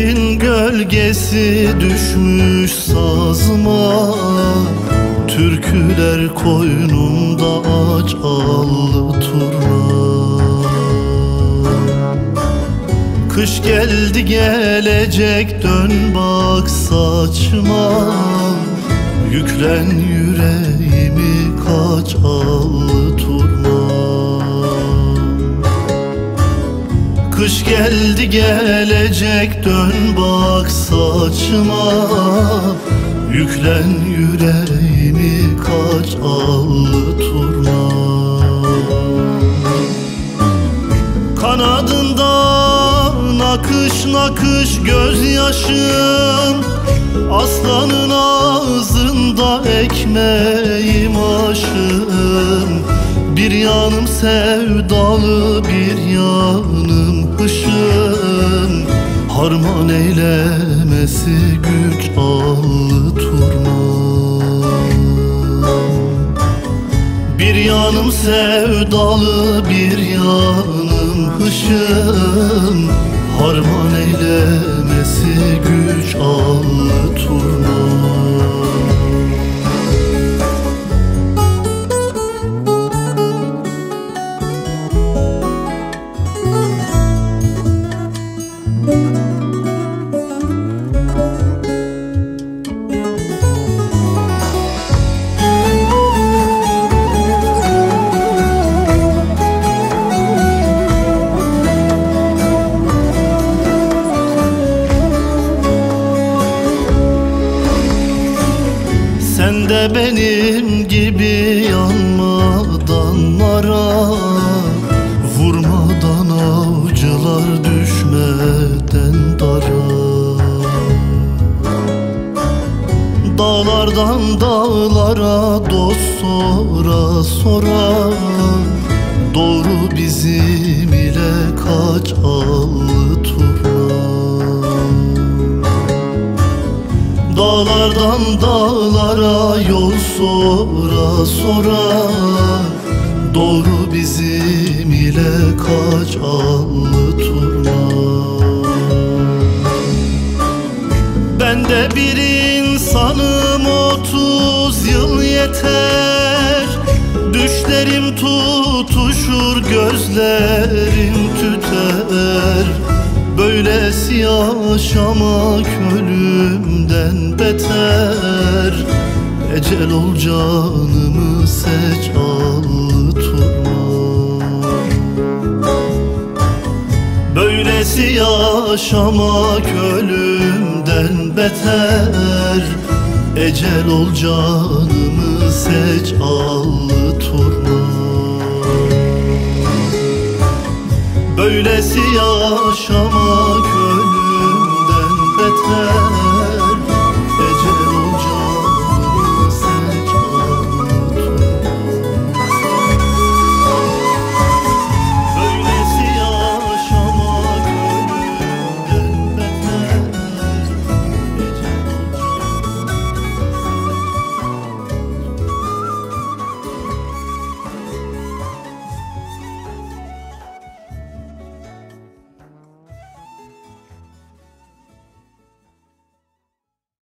Hasretin gölgesi düşmüş sazıma Türküler koynumda aç allı turna. Kış geldi gelecek dön bak saçma. Yüklen yüreğimi kaç allı Kış geldi gelecek. Dön bak saçma Yüklen yüreğimi kaç allı turna. Kanadından nakış nakış gözyaşım. Aslanın ağzında ekmeğim aşım Bir yanım sevdalı bir yanım hışım Harman eylemesi güç allı turna Bir yanım sevdalı bir yanım hışım. Harman eylemesi güç allı turna Sen de benim gibi yanmadan ara Vurmadan avcılar düşmeden dara. Dağlardan dağlara dost sora sora Doğru bizim ile kaç allı Dağlardan dağlara yol sora sora Doğru bizim ile kaç allı turna Ben de bir insanım otuz yıl yeter. Düşlerim tutuşur gözlerim tüter Böylesi yaşamak ölümden beter. Ecel ol canımı seç allı turna Böylesi yaşamak ölümden beter. Ecel ol canımı seç allı turna Böylesi yaşamak